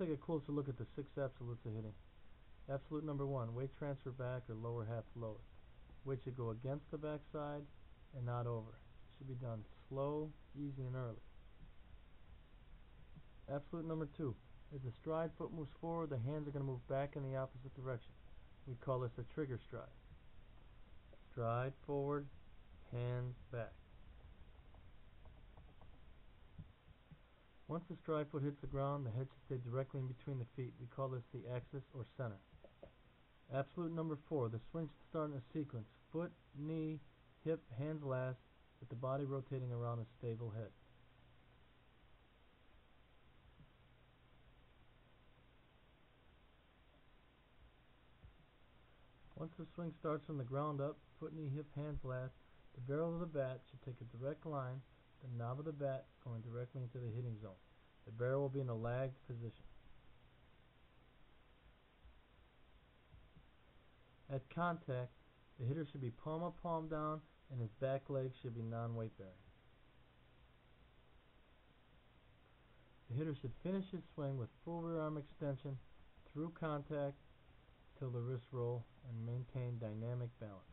take a closer look at the six absolutes of hitting. Absolute number one, weight transfer back or lower half load. Weight should go against the backside and not over. It should be done slow, easy, and early. Absolute number two, as the stride foot moves forward, the hands are going to move back in the opposite direction. We call this a trigger stride. Stride forward, hands back. Once the stride foot hits the ground, the head should stay directly in between the feet. We call this the axis or center. Absolute number four, the swing should start in a sequence. Foot, knee, hip, hands last, with the body rotating around a stable head. Once the swing starts from the ground up, foot, knee, hip, hands last, the barrel of the bat should take a direct line the knob of the bat going directly into the hitting zone. The barrel will be in a lagged position. At contact, the hitter should be palm up, palm down, and his back leg should be non-weight bearing. The hitter should finish his swing with full rear arm extension through contact till the wrist roll and maintain dynamic balance.